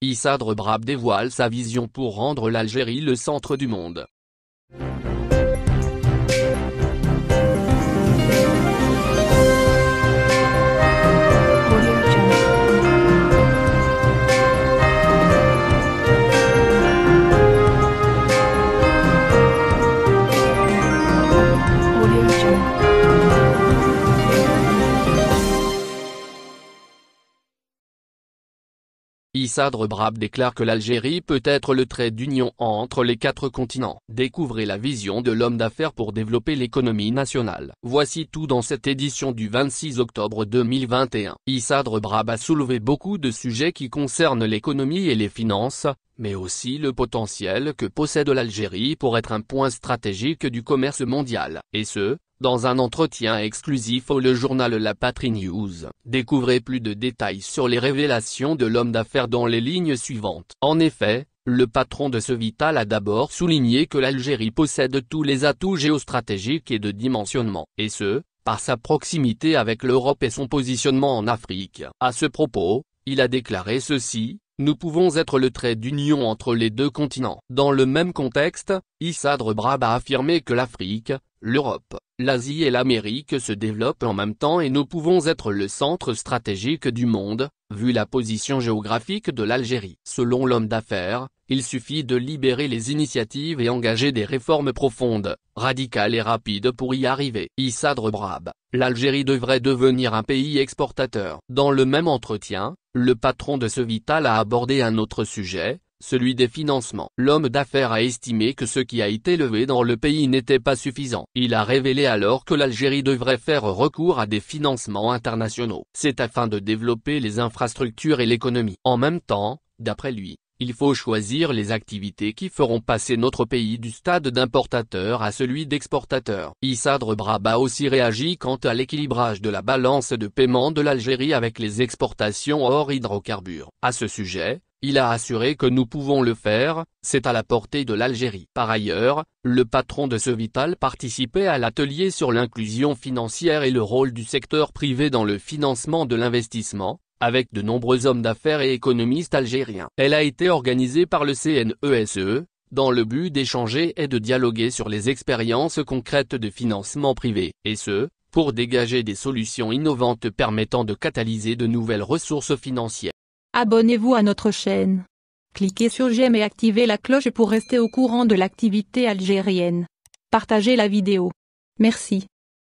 Issa Brab dévoile sa vision pour rendre l'Algérie le centre du monde. Issa Brab déclare que l'Algérie peut être le trait d'union entre les quatre continents. Découvrez la vision de l'homme d'affaires pour développer l'économie nationale. Voici tout dans cette édition du 26 octobre 2021. Issa Brab a soulevé beaucoup de sujets qui concernent l'économie et les finances, mais aussi le potentiel que possède l'Algérie pour être un point stratégique du commerce mondial, et ce, dans un entretien exclusif au journal La Patrie News, découvrez plus de détails sur les révélations de l'homme d'affaires dans les lignes suivantes. En effet, le patron de ce Vital a d'abord souligné que l'Algérie possède tous les atouts géostratégiques et de dimensionnement, et ce, par sa proximité avec l'Europe et son positionnement en Afrique. À ce propos, il a déclaré ceci, nous pouvons être le trait d'union entre les deux continents. Dans le même contexte, Issa Brab a affirmé que l'Afrique, l'Europe, l'Asie et l'Amérique se développent en même temps et nous pouvons être le centre stratégique du monde, vu la position géographique de l'Algérie. Selon l'homme d'affaires, il suffit de libérer les initiatives et engager des réformes profondes, radicales et rapides pour y arriver. Issa Brab, l'Algérie devrait devenir un pays exportateur. Dans le même entretien, le patron de ce Vital a abordé un autre sujet, celui des financements. L'homme d'affaires a estimé que ce qui a été levé dans le pays n'était pas suffisant. Il a révélé alors que l'Algérie devrait faire recours à des financements internationaux. C'est afin de développer les infrastructures et l'économie. En même temps, d'après lui, il faut choisir les activités qui feront passer notre pays du stade d'importateur à celui d'exportateur. Issa Brab a aussi réagi quant à l'équilibrage de la balance de paiement de l'Algérie avec les exportations hors hydrocarbures. À ce sujet, il a assuré que nous pouvons le faire, c'est à la portée de l'Algérie. Par ailleurs, le patron de ce Vital participait à l'atelier sur l'inclusion financière et le rôle du secteur privé dans le financement de l'investissement, avec de nombreux hommes d'affaires et économistes algériens. Elle a été organisée par le CNESE, e, dans le but d'échanger et de dialoguer sur les expériences concrètes de financement privé, et ce, pour dégager des solutions innovantes permettant de catalyser de nouvelles ressources financières. Abonnez-vous à notre chaîne. Cliquez sur j'aime et activez la cloche pour rester au courant de l'activité algérienne. Partagez la vidéo. Merci.